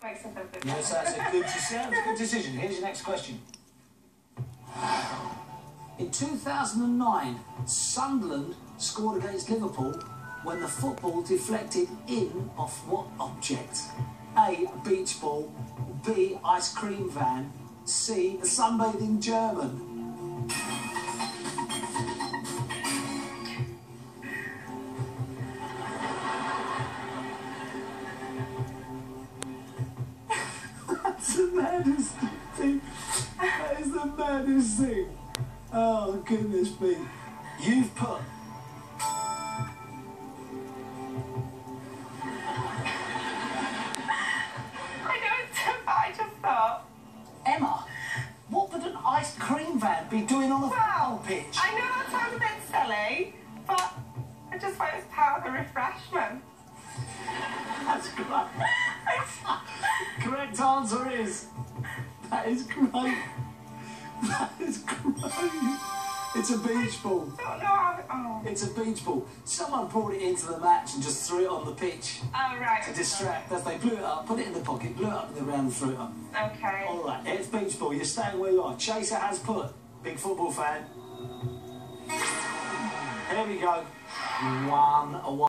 Yes, that's a good, decision. a good decision. Here's your next question. In 2009, Sunderland scored against Liverpool when the football deflected in off what object? A. Beach ball. B. Ice cream van. C. A sunbathing German. Maddest thing. That is the maddest thing. Oh, goodness me. You've put. I know it's but I just thought. Emma, what would an ice cream van be doing on a football Well, pitch? I know that sounds a bit silly, but I just thought it was part of the refreshment. That's great. Correct answer is. That is great. That is great. It's a beach ball. I don't know how. Oh, It's a beach ball. Someone brought it into the match and just threw it on the pitch oh right. to distract us. They blew it up, put it in the pocket, blew it up in the round threw it up. Okay. All right, it's beach ball. You're staying where you are. Chaser has put. Big football fan. Here we go. One a one.